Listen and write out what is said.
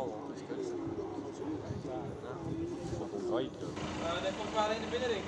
Holland is kut. Fucking hike, joh. Uh, dat komt wel in de binnenring.